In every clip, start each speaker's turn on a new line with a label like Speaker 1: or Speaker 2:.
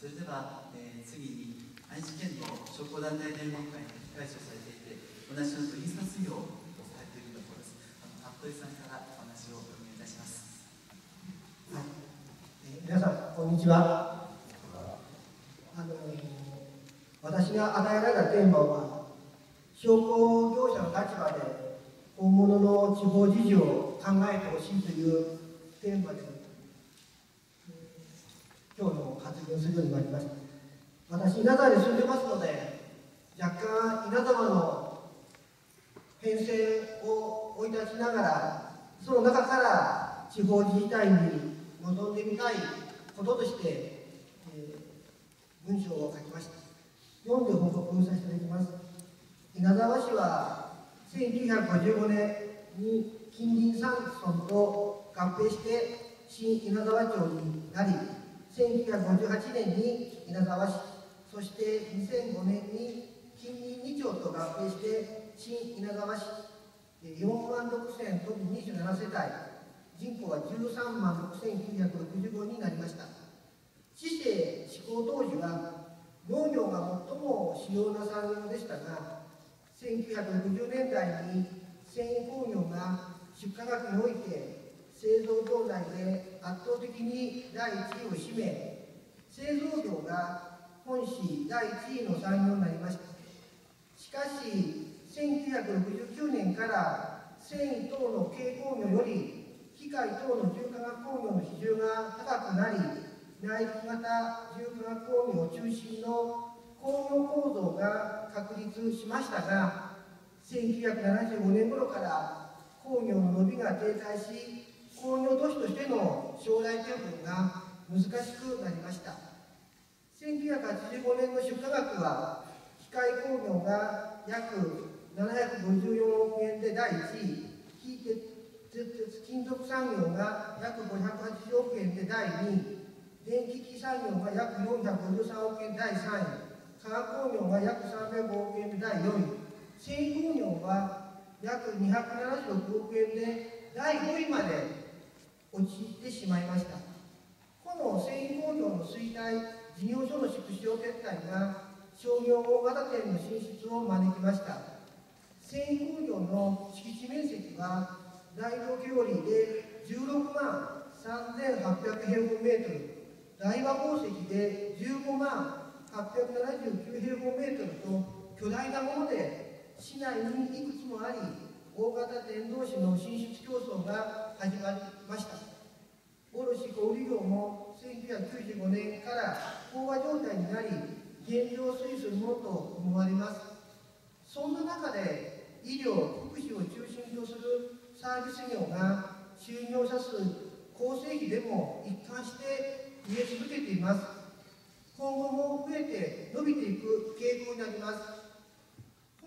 Speaker 1: それでは、えー、次に愛知県の商工団体連合会の機会所されていて同じように印刷業をされているところです。あの服部さんからお話をお願いいたします、
Speaker 2: はい。えー、皆さんこんにちは。あの私が与えられたテーマは商工業者の立場で本物の地方事情を考えてほしいというテーマです。今日の発言するようになりました。私稲沢に住んでますので若干稲沢の編成を追い立ちながらその中から地方自治体に臨んでみたいこととして、えー、文章を書きました。読んで報告させていただきます。稲沢市は1955年に近隣山村と合併して新稲沢町になり1958年に稲沢市そして2005年に近隣2町と合併して新稲沢市4万6027世帯人口は13万6965になりました。市政施行当時は農業が最も主要な産業でしたが1960年代に繊維工業が出荷額において製造業内で圧倒的に第1位を占め製造業が本市第1位の産業になりましたしかし1969年から繊維等の軽工業より機械等の重化学工業の比重が高くなり内陸型重化学工業を中心の工業構造が確立しましたが1975年頃から工業の伸びが停滞し工業都市としての将来展望が難しくなりました。1985年の出荷額は機械工業が約754億円で第1位。非鉄金属産業が約580億円で第2位。電気機産業が約453億円第3位。化学工業が約305億円で第4位。繊維工業は約276億円で第5位まで陥ってしまいました。この繊維工業の衰退事業所の縮小撤退が商業大型店の進出を招きました。繊維工業の敷地面積は大東京よりで16万3800平方メートル大和鉱石で15万879平方メートルと巨大なもので市内にいくつもあり大型店同士の進出競争が始まりました。卸小売業も1995年から飽和状態になり現状推移するものと思われます。そんな中で医療福祉を中心とするサービス業が就業者数構成比でも一貫して増え続けています。今後も増えて伸びていく傾向になります。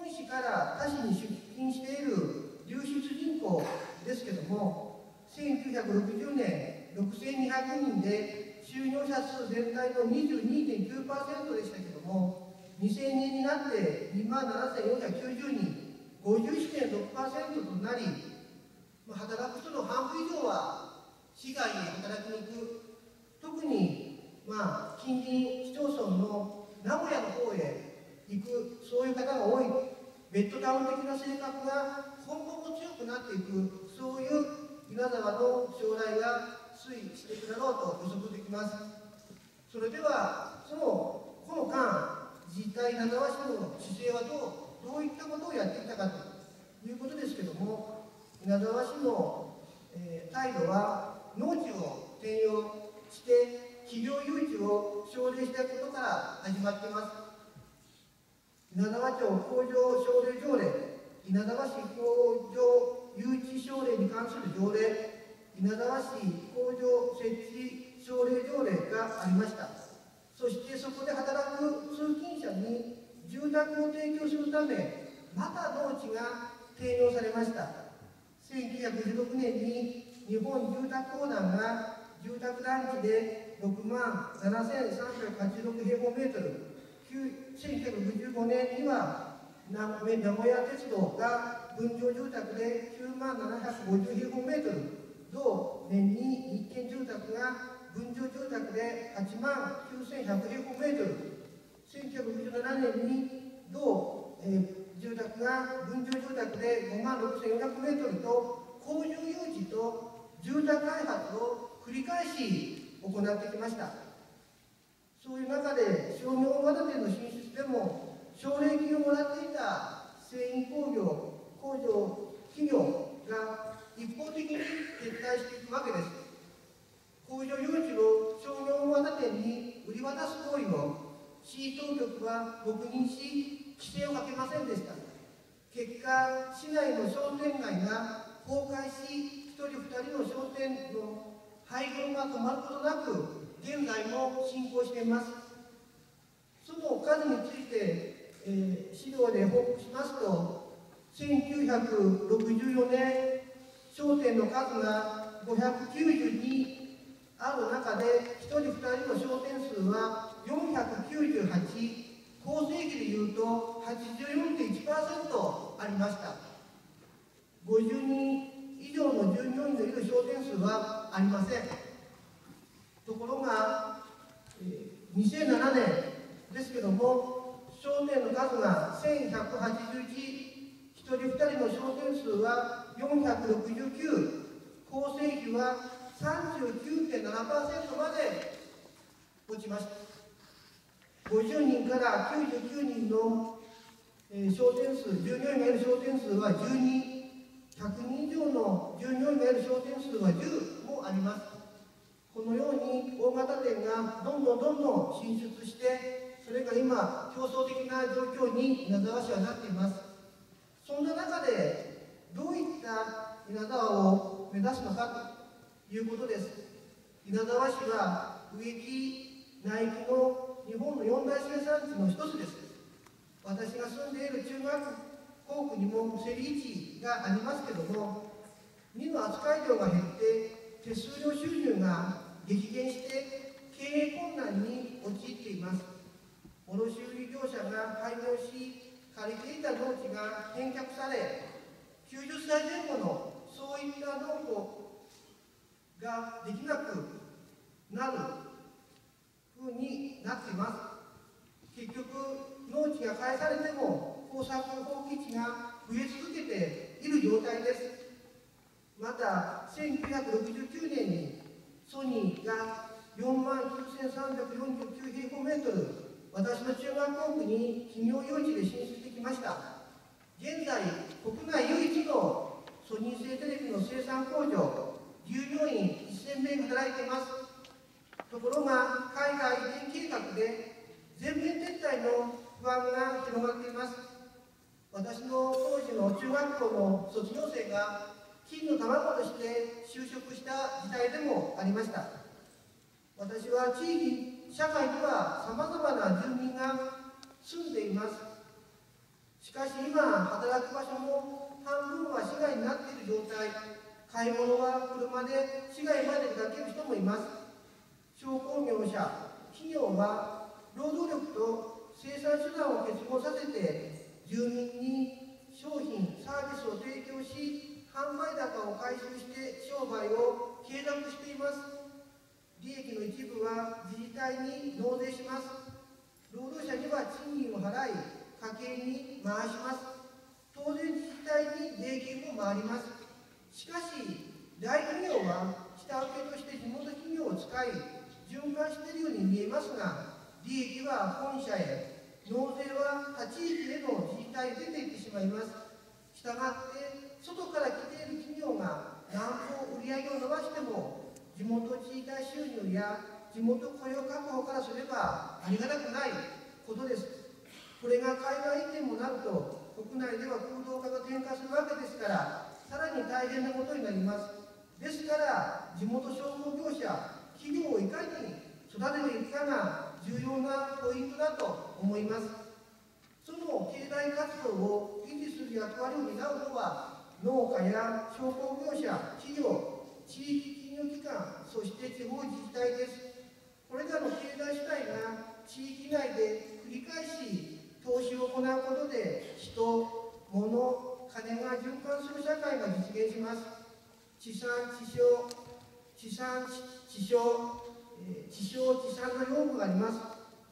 Speaker 2: 本市から他市に出勤している流出人口ですけども1960年6200人で就業者数全体の22.9%でしたけども2000年になって2万7490人51.6%となり働く人の半分以上は市外へ働きに行く。特にまあ近隣市町村の名古屋の方へ行くそういう方が多い。ベッドタウン的な性格が今後も強くなっていくそういう稲沢の将来が推移していくだろうと予測できます。それではそのこの間自治体稲沢市の姿勢はどうどういったことをやってきたかということですけども稲沢市の、えー、態度は農地を転用して企業誘致を奨励したことから始まっています。稲沢町工場奨励条例稲沢市工場誘致奨励に関する条例稲沢市工場設置奨励条例がありました。そしてそこで働く通勤者に住宅を提供するためまた農地が提用されました。1916年に日本住宅公団が住宅団地で6万7386平方メートル1965年には名古屋鉄道が分譲住宅で9万750平方メートル同年に一軒住宅が分譲住宅で8万9100平方メートル、1967年に同、えー、住宅が分譲住宅で5万6400メートルと工場用地と住宅開発を繰り返し行ってきました。そういう中で商業大型店の進出でも奨励金をもらっていた繊維工業工場企業が一方的に撤退していくわけです。工場用地を商業大型店に売り渡す行為を市当局は黙認し規制をかけませんでした。結果市内の商店街が崩壊し1人2人の商店の廃業が止まることなく現在も進行しています。その数について、えー、資料で報告しますと1964年商店の数が592ある中で1人2人の商店数は498構成期でいうと84.1%ありました。50人以上の従業員のいる商店数はありません。ところが、えー、2007年ですけども商店の数が1181一人二人の商店数は469構成比は39.7%まで落ちました。50人から99人の、えー、商店数従業員がいる商店数は12 100人以上の従業員がいる商店数は10もあります。このように大型店がどんどんどんどん進出してが今競争的な状況に稲沢市はなっています。そんな中でどういった稲沢を目指すのかということです。稲沢市は植木内木の日本の四大生産地の一つです。私が住んでいる中学校区にも競り市がありますけども荷の扱い量が減って手数料収入が激減して経営困難に陥っています。者が廃業し借りていた農地が返却され90歳前後のそういった農法ができなくなるふうになっています。結局農地が返されても耕作放棄地が増え続けている状態です。また1969年にソニーが4万9349平方メートル私の中学校区に企業用地で進出してきました。現在国内唯一のソニー製テレビの生産工場従業員1000名働いています。ところが海外移転計画で全面撤退の不安が広がっています。私の当時の中学校の卒業生が金の卵として就職した時代でもありました。私は地域社会にはさまざまな住民が住んでいます。しかし今働く場所も半分は市外になっている状態。買い物は車で市外まで出かける人もいます。商工業者企業は労働力と生産手段を結合させて住民に商品サービスを提供し販売高を回収して商売を継続しています。利益の一部は自治体に納税します。労働者には賃金を払い家計に回します。当然自治体に税金も回ります。しかし大企業は下請けとして地元企業を使い循環しているように見えますが利益は本社へ納税は他地域への自治体へ出ていってしまいます。したがって外から来ている企業が何歩売り上げを伸ばしても地元地域収入や地元雇用確保からすればありがたくないことです。これが海外移転もなると国内では空洞化が転化するわけですからさらに大変なことになります。ですから地元商工業者企業をいかに育てていくかが重要なポイントだと思います。その経済活動を維持する役割を担うのは農家や商工業者、企業、地域融機関、そして地方自治体です。これらの経済主体が地域内で繰り返し投資を行うことで人、物、金が循環する社会が実現します。地産地消、地産地消、え、地消地産の用具があります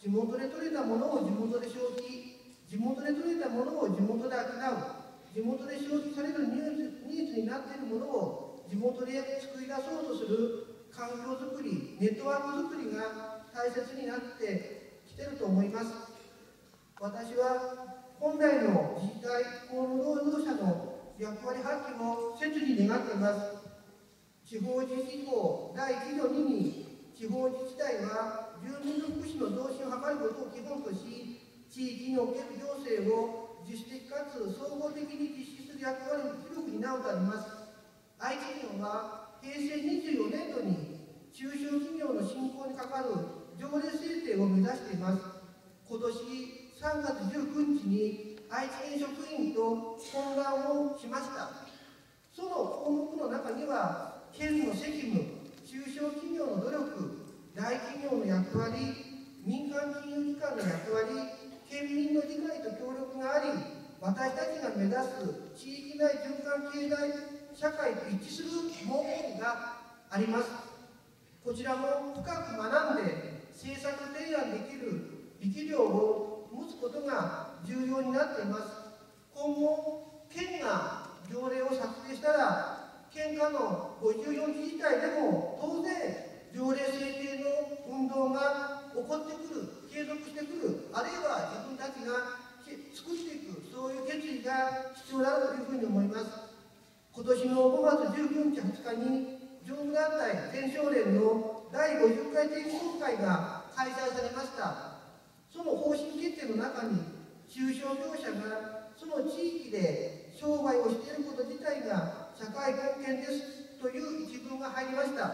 Speaker 2: 地元で採れたものを地元で消費地元で採れたものを地元で商う地元で消費されるニーズになっているものを地元で作り出そうとする環境づくりネットワークづくりが大切になってきてると思います。私は本来の自治体公務労働者の役割発揮を切に願っています。地方自治法第1条2に地方自治体は住民の福祉の増進を図ることを基本とし地域における行政を自主的かつ総合的に実施する役割を広く担うとあります。愛知県は平成24年度に中小企業の振興にかかる条例制定を目指しています。今年3月19日に愛知県職員と懇談をしました。その項目の中には県の責務中小企業の努力大企業の役割民間金融機関の役割県民の理解と協力があり私たちが目指す地域内循環経済社会と一致する文言があります。こちらも深く学んで政策提案できる力量を持つことが重要になっています。今後県が条例を策定したら県下の54自治体でも当然条例制定の運動が起こってくる継続してくるあるいは自分たちが作っていくそういう決意が必要だというふうに思います。今年の5月19日20日に上部団体全商連の第50回展示会が開催されました。その方針決定の中に中小業者がその地域で商売をしていること自体が社会貢献ですという一文が入りました。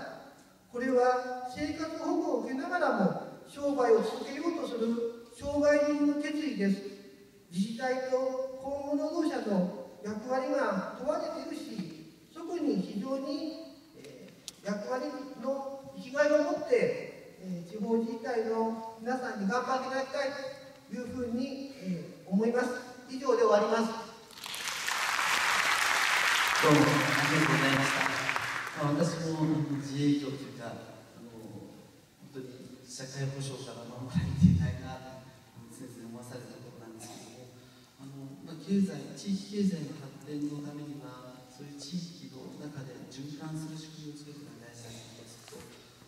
Speaker 2: これは生活保護を受けながらも商売を続けようとする障害人の決意です。自治体と公務労働者の役割が問われているし特に非常に、えー、役割の生きがいを持って、えー、地方自治体の皆さんに頑張っていただきたいというふうに、えー、思います。以上で終わります。
Speaker 1: どうもありがとうございました、まあ、私も自営業というか社会保障から守られていないなと先生思わされたところなんですけどもあの、まあ、経済地域経済の発展のためにはそういう地域の中で循環する仕組みを作ることが大事だと思いますと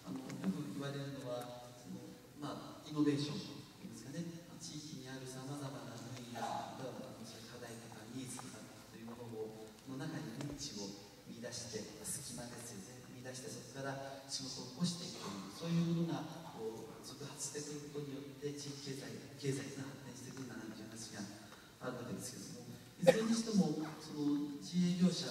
Speaker 1: あのよく言われるのはその、まあ、イノベーションというんですかね地域にあるさまざまな分野課題とかニーズとかというものをの中に認知を見出して隙間ですよね見出してそこから仕事を起こしていくというそういうものがこう続発していくことによって地域経済経済が発展していくんだなという話があるわけですけどもいずれにしてもその自営業者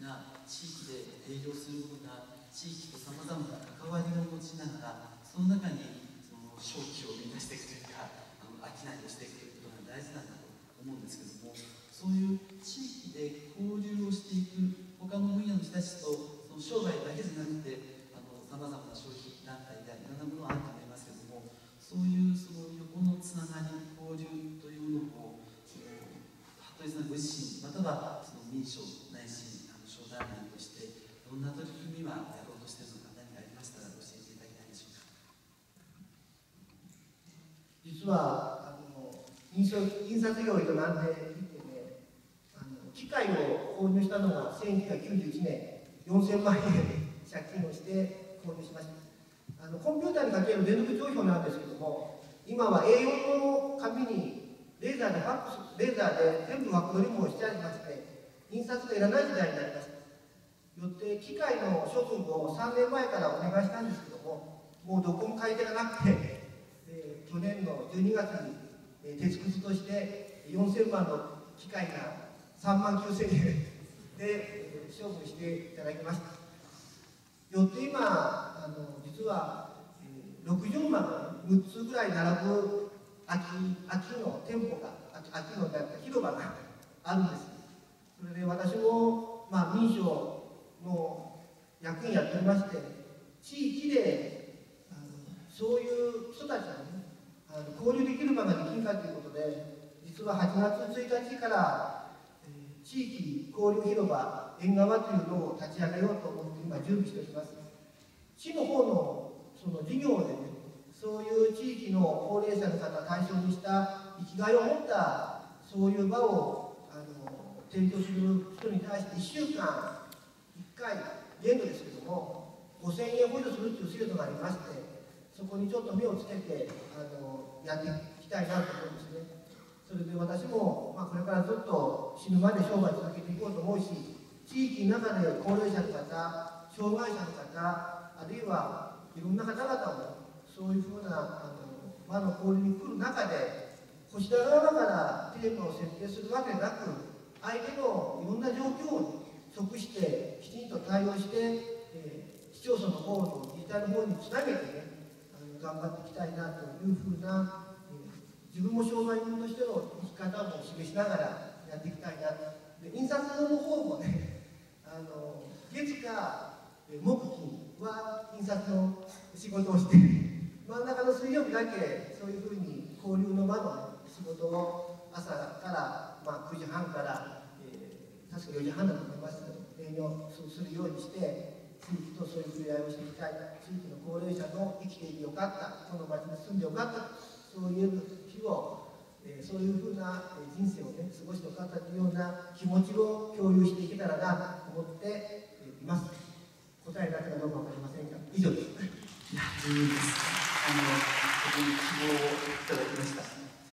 Speaker 1: が地域で営業することが地域とさまざまな関わりを持ちながらその中にその商機を生み出していくというかあの商いをしていくということが大事なんだと思うんですけどもそういう地域で交流をしていく他の分野の人たちとその商売だけじゃなくてさまざまな消費団体でありいろんなものがあると思いますけどもそういうその横のつながり交流というのをその服部さんご自身またはその民商ないしあの商団員としてどんな取り組みはやろうとしているのか何かありましたら教えていただきたいでしょうか
Speaker 2: 実はあの印象印刷業を営んでいてねあの機械を購入したのが1991年4000万円で借金をして購入しましたあのコンピューターにかける連続帳票なんですけども今は A4 の紙にレーザーでファックスレーザーで全部枠取りもしてありまして印刷がいらない時代になりました。よって機械の処分を3年前からお願いしたんですけどももうどこも買い手がなくて、え去年の12月に、鉄くずとして4000万の機械が3万9000円で、え処分していただきました。よって今あの実は、60万6つぐらい並ぶ秋秋の店舗が秋の広場があるんです。それで私も、まあ、民商の役員やっておりまして地域であのそういう人たちがねあの交流できる場ができるかということで実は8月1日から、えー、地域交流広場縁側というのを立ち上げようと思って今準備しております。市の方のその事業でねそういう地域の高齢者の方を対象にした生きがいを持ったそういう場をあの提供する人に対して1週間1回限度ですけども5000円補助するという制度がありましてそこにちょっと目をつけてあのやっていきたいなと思うんですね。それで私も、まあ、これからずっと死ぬまで商売続けていこうと思うし地域の中で高齢者の方障害者の方あるいはいろんな方々もそういうふうなあの場の交流に来る中で星田側からテーマを設定するわけなく相手のいろんな状況に即してきちんと対応して、えー、市町村の方の自治体の方につなげてね頑張っていきたいなというふうな、えー、自分も障害人としての生き方も示しながらやっていきたいな。で印刷の方もね あの月か木金は印刷の仕事をして 真ん中の水曜日だけそういうふうに交流の場の、仕事を朝から、まあ、9時半から、えー、確か4時半だと思いますけど営業するようにして地域とそういう触れ合いをしていきたい地域の高齢者の生きていてよかったこの町に住んでよかったそういう日を、えー、そういうふうな人生をね過ごしてよかったというような気持ちを共有していけたらなと思っています答えになったかどうか分かりませんが以上です。
Speaker 1: いや、いいです。あの、ここに希望をいただきました